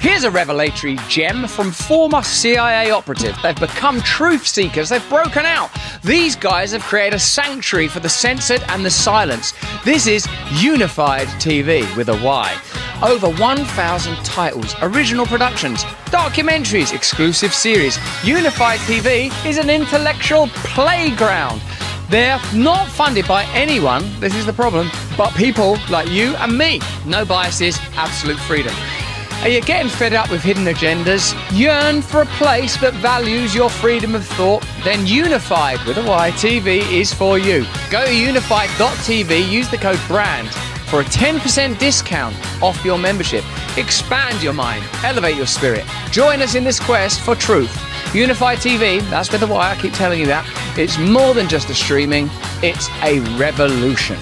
Here's a revelatory gem from former CIA operative. They've become truth seekers. They've broken out. These guys have created a sanctuary for the censored and the silenced. This is UNIFYD TV with a Y. Over 1,000 titles, original productions, documentaries, exclusive series. UNIFYD TV is an intellectual playground. They're not funded by anyone, this is the problem, but people like you and me. No biases, absolute freedom. Are you getting fed up with hidden agendas? Yearn for a place that values your freedom of thought? Then UNIFYD with a Y TV is for you. Go to unifyd.tv, use the code BRAND for a 10% discount off your membership. Expand your mind, elevate your spirit. Join us in this quest for truth. UNIFYD TV, that's with the Y, I keep telling you that. It's more than just a streaming, it's a revolution.